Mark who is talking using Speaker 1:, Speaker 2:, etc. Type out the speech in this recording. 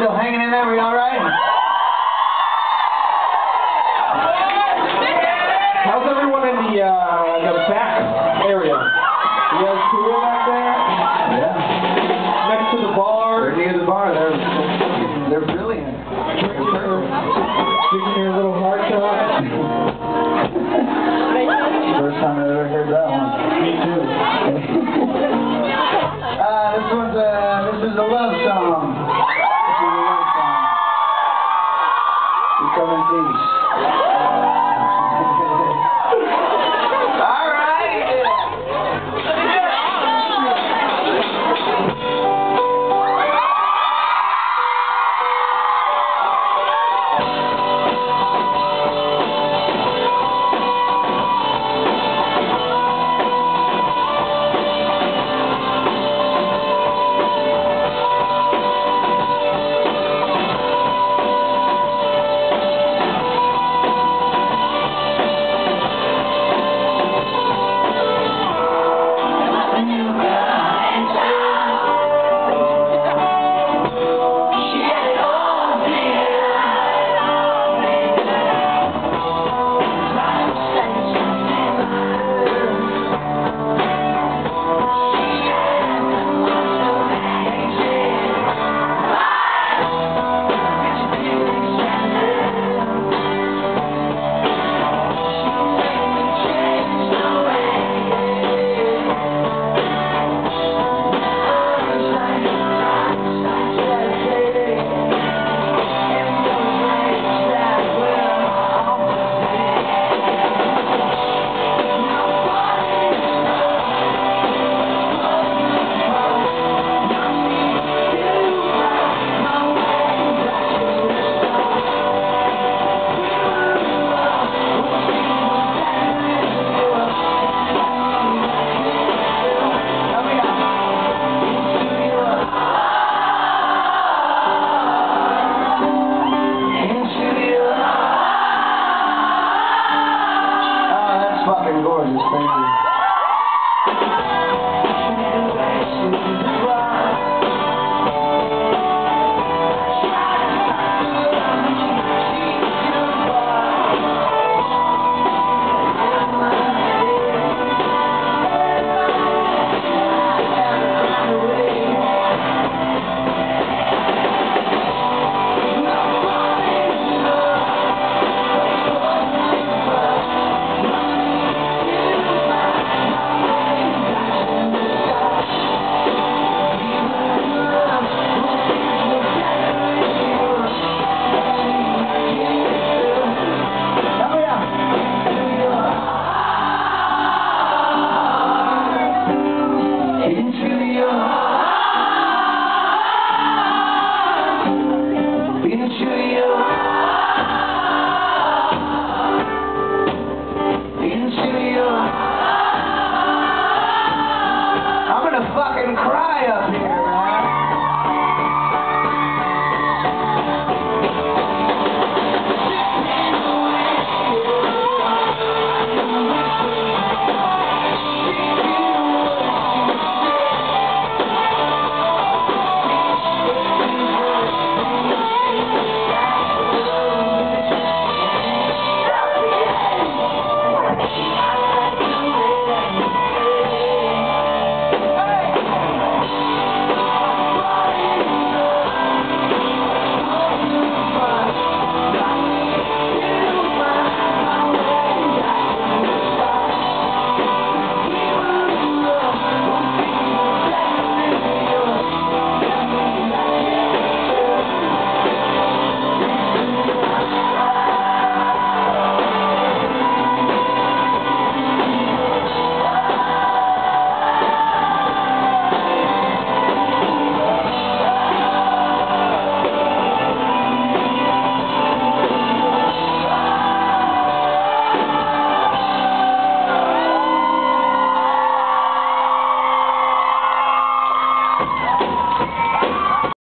Speaker 1: still hanging in there?
Speaker 2: We all right?